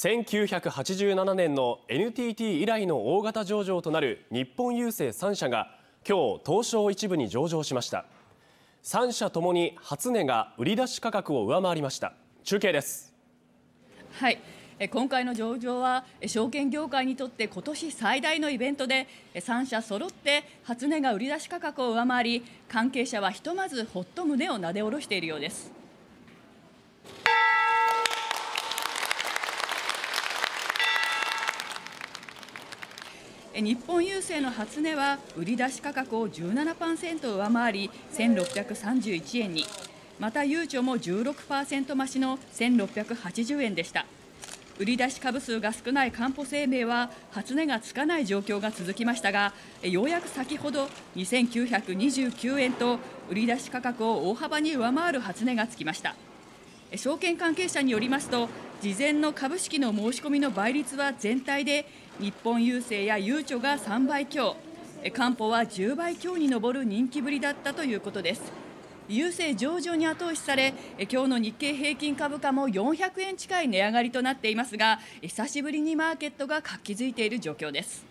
1987年の NTT 以来の大型上場となる日本郵政3社が今日東証一部に上場しました。3社ともに初値が売り出し価格を上回りました。中継です。はい。今回の上場は証券業界にとって今年最大のイベントで3社揃って初値が売り出し価格を上回り関係者はひとまずほっと胸をなで下ろしているようです。日本郵政の初値は売り出し価格を17%上回り1631円に。またゆうちょも16%増しの1680円でした。売り出し株数が少ないかんぽ生命は初値がつかない状況が続きましたがようやく先ほど2929円と売り出し価格を大幅に上回る初値がつきました。証券関係者によりますと事前の株式の申し込みの倍率は全体で日本郵政やゆうちょが3倍強。官報は10倍強に上る人気ぶりだったということです。郵政上場に後押しされ今日の日経平均株価も400円近い値上がりとなっていますが久しぶりにマーケットが活気づいている状況です。